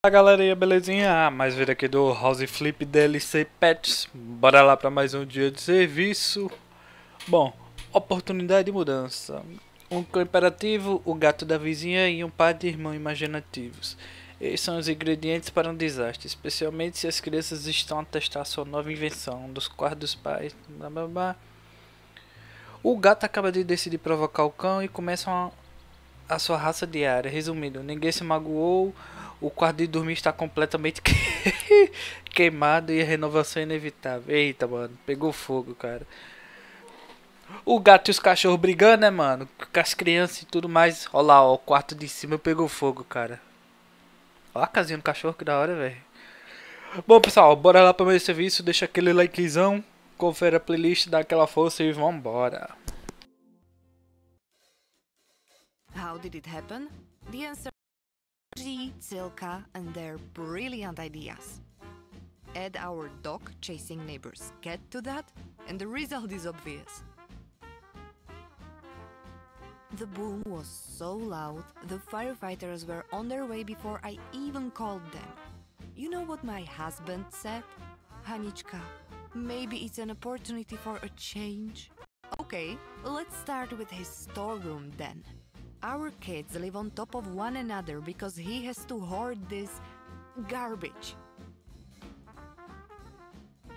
Fala galerinha, belezinha? Ah, mais vídeo aqui do House Flip DLC Pets. Bora lá para mais um dia de serviço. Bom, oportunidade de mudança. Um cão imperativo, o gato da vizinha e um par de irmãos imaginativos. Esses são os ingredientes para um desastre, especialmente se as crianças estão a testar sua nova invenção, dos quartos dos pais. Blá, blá, blá. O gato acaba de decidir provocar o cão e começa uma, a sua raça diária. Resumindo, ninguém se magoou, o quarto de dormir está completamente queimado e a renovação é inevitável. Eita, mano, pegou fogo, cara. O gato e os cachorros brigando, né, mano? Com as crianças e tudo mais. Olha lá, ó, o quarto de cima pegou fogo, cara. Olha a casinha do cachorro, que da hora, velho. Bom, pessoal, bora lá para o meu serviço. Deixa aquele likezão, confere a playlist, dá aquela força e vambora. How did it happen? The answer G, Zilka, and their brilliant ideas. Add our dog chasing neighbor's cat to that, and the result is obvious. The boom was so loud, the firefighters were on their way before I even called them. You know what my husband said? Hanichka, maybe it's an opportunity for a change. Okay, let's start with his storeroom then. Our kids live on top of one another because he has to hoard this garbage.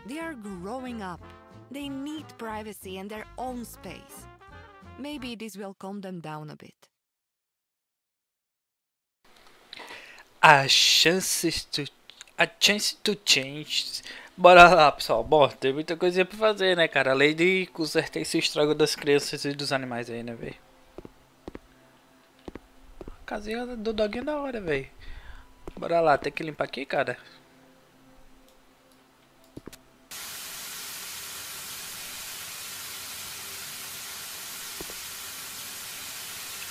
They are growing up. They need privacy and their own space. Maybe this will calm them down a bit. A chances to a chance to change. Bora lá, pessoal. Bom, tem muita coisinha pra fazer, né, cara? Além de consertar esse estrago das crianças e dos animais aí, né, velho? Casinha do doguinho da hora, velho. Bora lá, tem que limpar aqui, cara.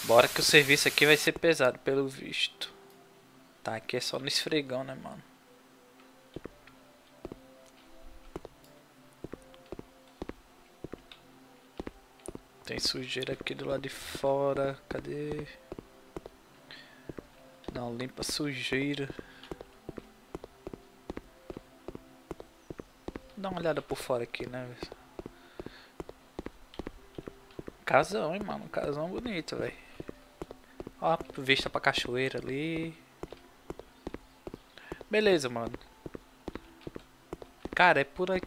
Bora que o serviço aqui vai ser pesado, pelo visto. Tá, aqui é só no esfregão, né, mano? Tem sujeira aqui do lado de fora. Cadê? Não, limpa sujeira. Dá uma olhada por fora aqui, né? Casão, hein, mano? Casão bonito, velho. Ó, vista pra cachoeira ali. Beleza, mano. Cara, é por aqui.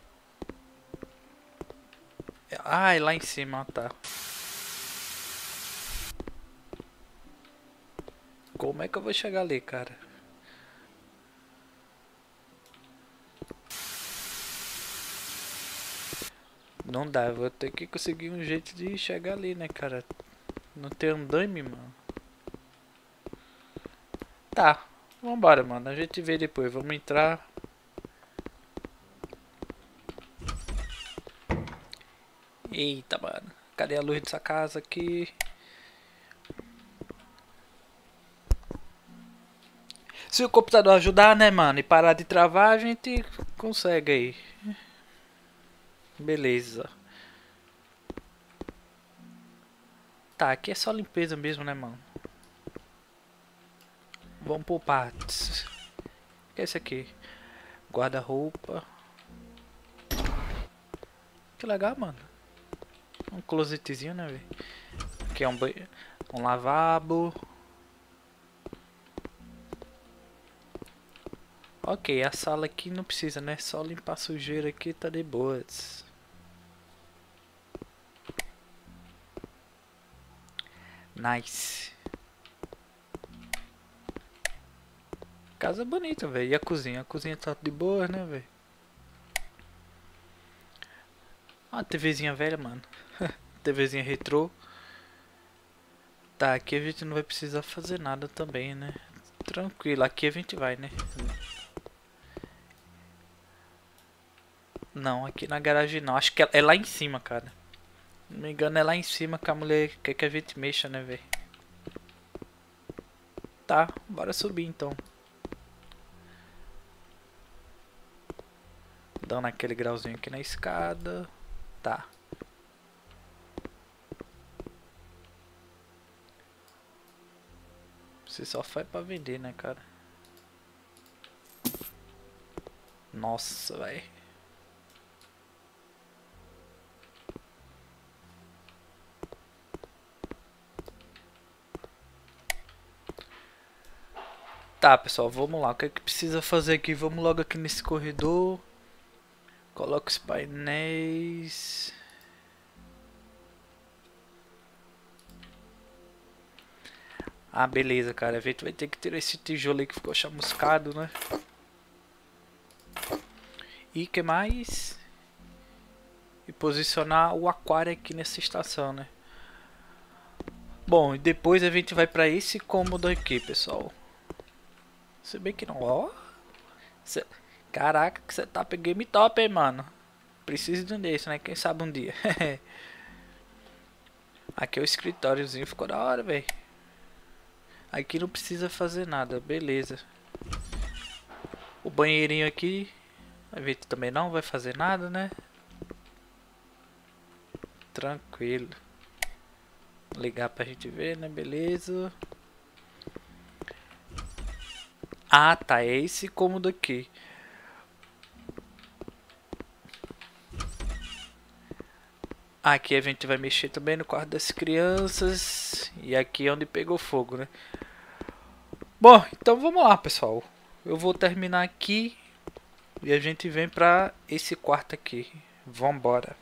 Ai, lá em cima, tá. Como é que eu vou chegar ali, cara? Não dá, vou ter que conseguir um jeito de chegar ali, né, cara? Não tem andame, mano. Tá, vambora, mano. A gente vê depois. Vamos entrar. Eita, mano. Cadê a luz dessa casa aqui? Se o computador ajudar, né, mano, e parar de travar, a gente consegue aí. Beleza. Tá, aqui é só limpeza mesmo, né, mano? Vamos por partes. O que é esse aqui? Guarda-roupa. Que legal, mano. Um closetzinho, né, velho? Aqui é um. Um lavabo. Ok, a sala aqui não precisa, né? Só limpar a sujeira aqui tá de boas. Nice. Casa bonita, velho. E a cozinha? A cozinha tá de boa, né, velho? Uma TVzinha velha, mano. TVzinha retrô. Tá, aqui a gente não vai precisar fazer nada também, né? Tranquilo, aqui a gente vai, né? Não, aqui na garagem não. Acho que é lá em cima, cara. Não me engano, é lá em cima que a mulher quer que a gente mexa, né, velho? Tá, bora subir então. Dando aquele grauzinho aqui na escada. Tá. Você só faz pra vender, né, cara? Nossa, velho. Tá, pessoal, vamos lá. O que é que precisa fazer aqui? Vamos logo aqui nesse corredor. Coloca os painéis. Ah, beleza, cara. A gente vai ter que tirar esse tijolo aí que ficou chamuscado, né? E que mais? E posicionar o aquário aqui nessa estação, né? Bom, e depois a gente vai para esse cômodo aqui, pessoal. Se bem que não, ó. Cê... Caraca, que você tá game top, hein, mano. Preciso de um desse, né? Quem sabe um dia. Aqui é o escritóriozinho, ficou da hora, velho. Aqui não precisa fazer nada, beleza. O banheirinho aqui, a gente também não vai fazer nada, né? Tranquilo. Ligar pra gente ver, né? Beleza. Ah, tá. É esse cômodo aqui. Aqui a gente vai mexer também no quarto das crianças. E aqui é onde pegou fogo, né? Bom, então vamos lá, pessoal. Eu vou terminar aqui. E a gente vem pra esse quarto aqui. Vambora.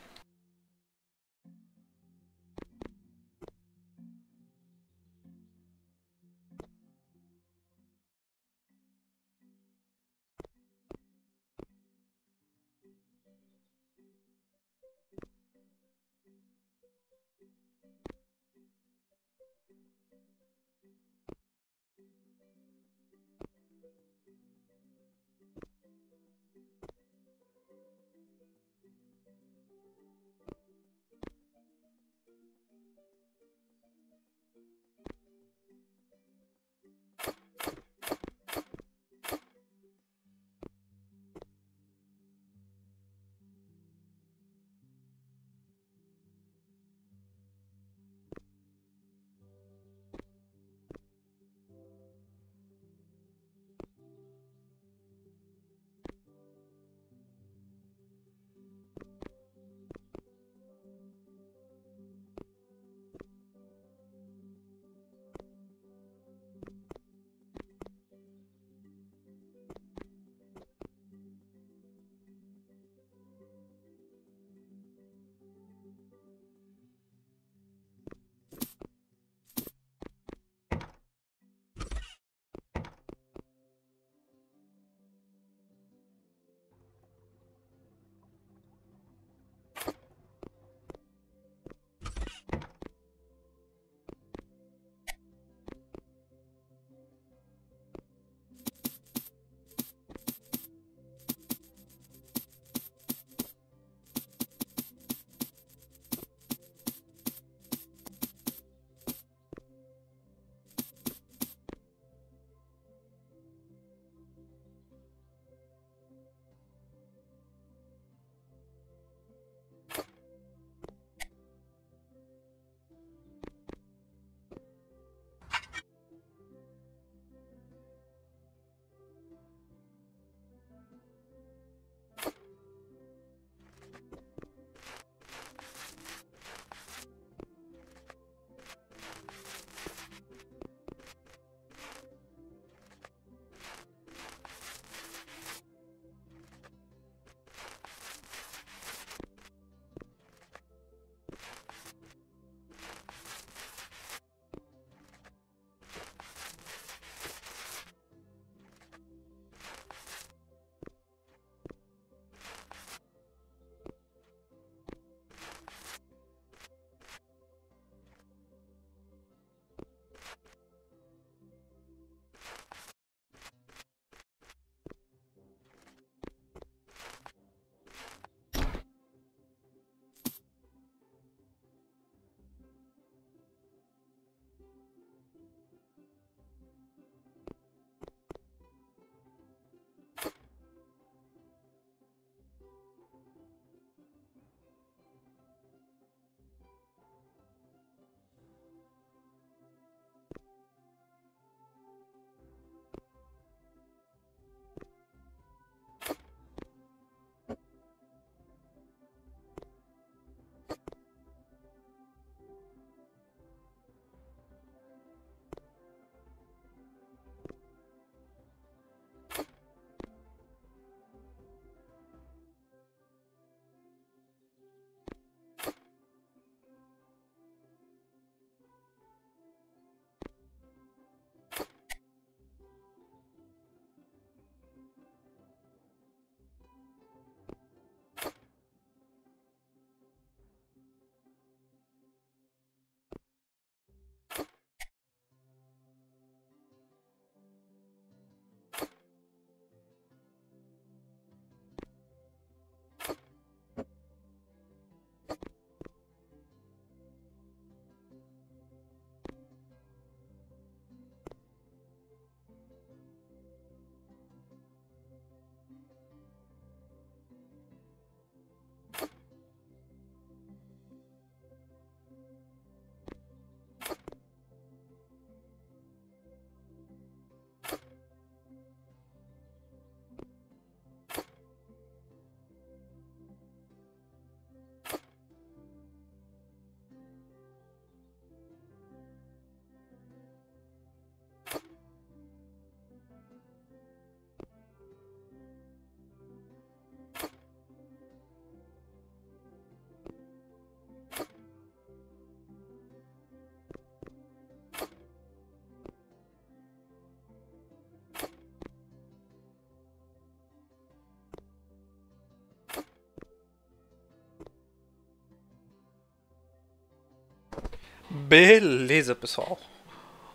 Beleza, pessoal.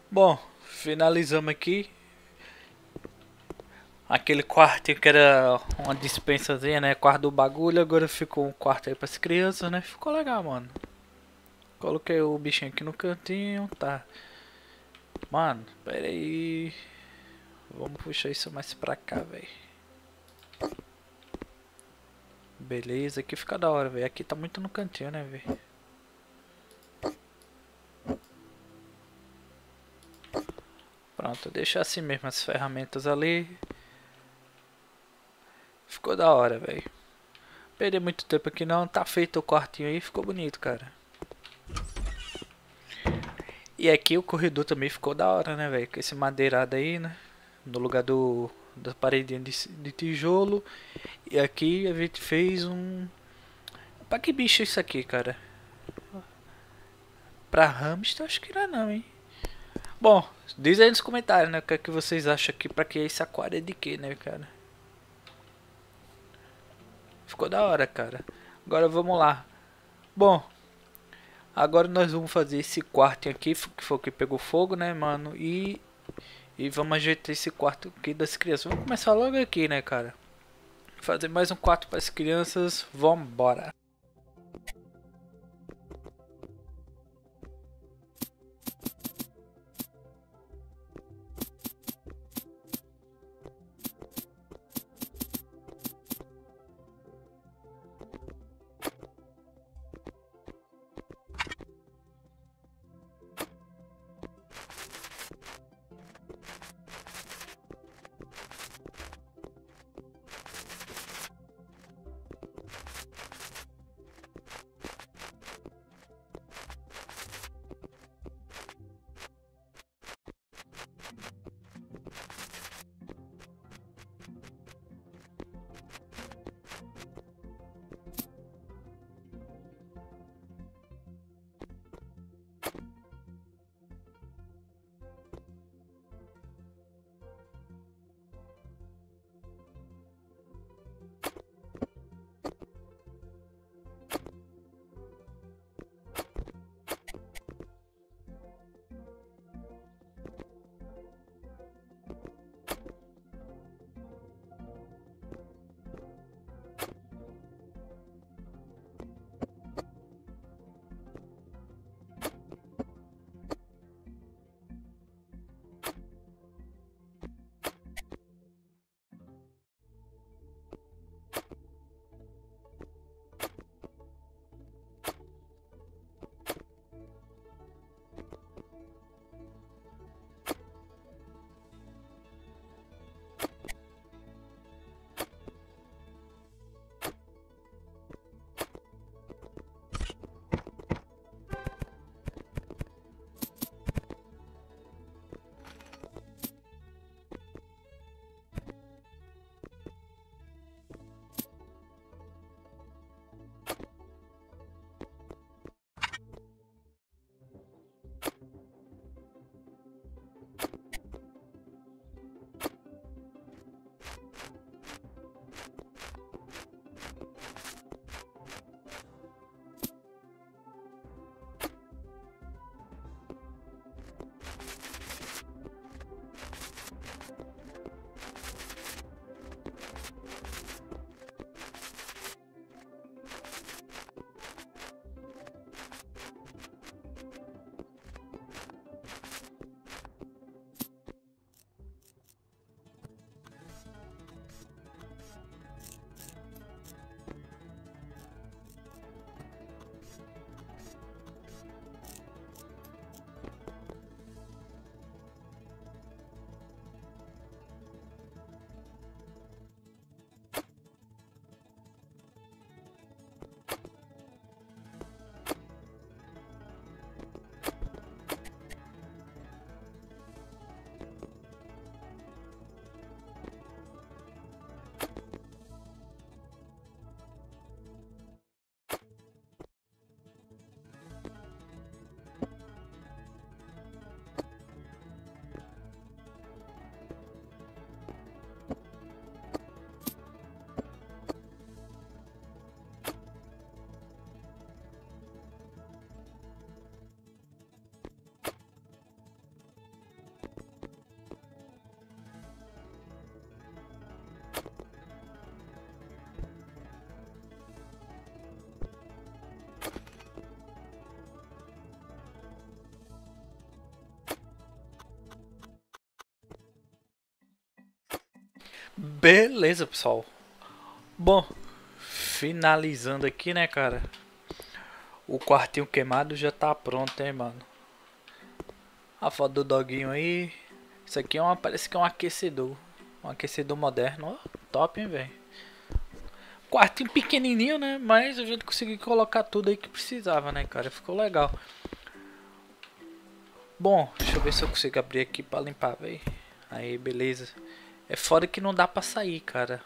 Bom, finalizamos aqui. Aquele quarto que era uma dispensazinha, né? Quarto do bagulho, agora ficou um quarto aí para as crianças, né? Ficou legal, mano. Coloquei o bichinho aqui no cantinho, tá. Mano, pera aí. Vamos puxar isso mais pra cá, velho. Beleza, aqui fica da hora, velho. Aqui tá muito no cantinho, né, velho. Pronto, deixa assim mesmo as ferramentas ali. Ficou da hora, velho. Perdi muito tempo aqui não. Tá feito o quartinho aí, ficou bonito, cara. E aqui o corredor também ficou da hora, né, velho? Com esse madeirado aí, né? No lugar do da paredinha de, de tijolo. E aqui a gente fez um... Pra que bicho é isso aqui, cara? Pra hamster acho que não é não, hein? Bom, diz aí nos comentários, né? O que, é que vocês acham aqui pra que esse aquário é de que, né, cara? Ficou da hora, cara. Agora vamos lá. Bom, agora nós vamos fazer esse quarto aqui, que foi o que pegou fogo, né, mano? E, e vamos ajeitar esse quarto aqui das crianças. Vamos começar logo aqui, né, cara? Fazer mais um quarto para as crianças. Vambora. Beleza, pessoal. Bom, finalizando aqui, né, cara? O quartinho queimado já tá pronto, hein, mano. A foto do doguinho aí. Isso aqui é uma, parece que é um aquecedor. Um aquecedor moderno. Ó, top, hein, velho. Quartinho pequenininho, né? Mas a gente conseguiu colocar tudo aí que precisava, né, cara? Ficou legal. Bom, deixa eu ver se eu consigo abrir aqui pra limpar, velho. Aí, beleza. É foda que não dá pra sair, cara.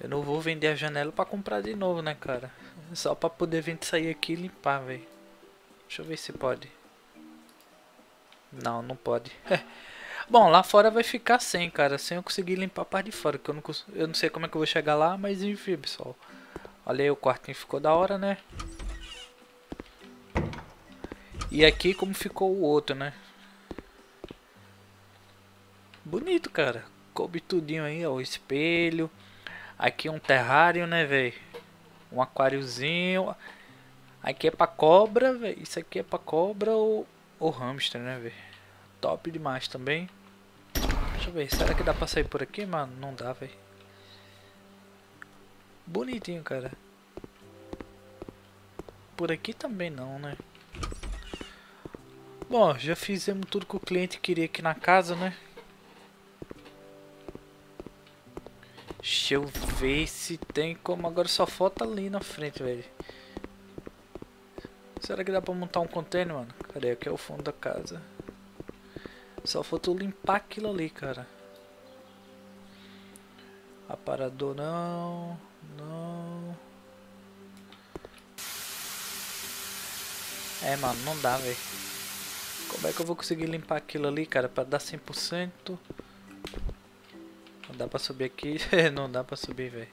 Eu não vou vender a janela pra comprar de novo, né, cara? Só pra poder vir sair aqui e limpar, velho. Deixa eu ver se pode. Não, não pode. Bom, lá fora vai ficar sem, cara. Sem eu conseguir limpar a parte de fora. Que eu não, eu não sei como é que eu vou chegar lá, mas enfim, pessoal. Olha aí, o quartinho ficou da hora, né? E aqui como ficou o outro, né? Bonito, cara. Coube tudinho aí, ó. O espelho. Aqui um terrário, né, velho? Um aquáriozinho. Aqui é pra cobra, velho. Isso aqui é pra cobra ou, ou hamster, né, velho? Top demais também. Deixa eu ver. Será que dá pra sair por aqui, mano? Não dá, velho. Bonitinho, cara. Por aqui também não, né? Bom, já fizemos tudo que o cliente queria aqui na casa, né? Deixa eu ver se tem como. Agora só falta ali na frente, velho. Será que dá pra montar um container, mano? Cadê? Aqui é o fundo da casa. Só faltou limpar aquilo ali, cara. Aparador não. Não. É, mano, não dá, velho. Como é que eu vou conseguir limpar aquilo ali, cara? Pra dar 100%. Dá pra subir aqui. não dá pra subir, velho.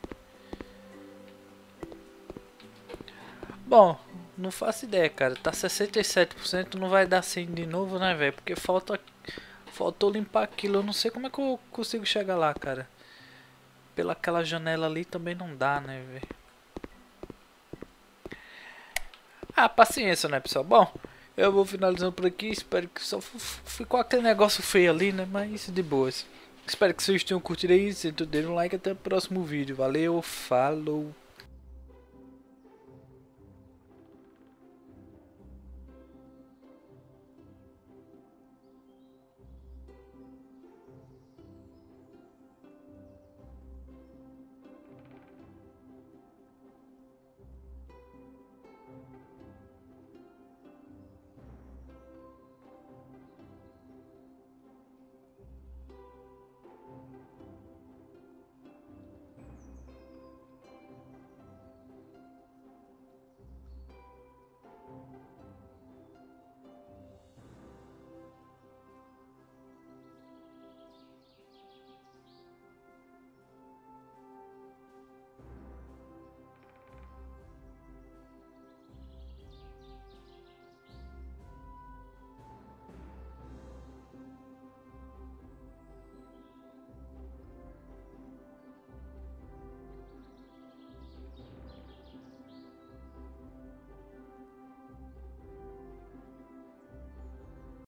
Bom, não faço ideia, cara. Tá 67%, não vai dar 100 de novo, né, velho? Porque falta... Faltou limpar aquilo. Eu não sei como é que eu consigo chegar lá, cara. Pela aquela janela ali também não dá, né, velho? Ah, paciência, né, pessoal? Bom, eu vou finalizando por aqui. Espero que só ficou aquele negócio feio ali, né? Mas de boas. Espero que vocês tenham curtido aí. Se tu der um like, até o próximo vídeo. Valeu, falou.